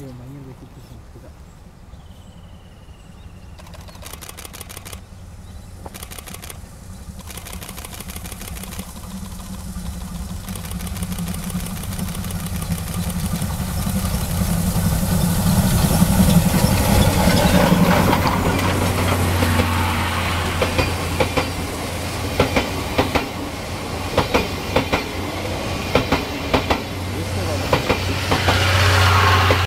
对，蛮硬的，就不想的。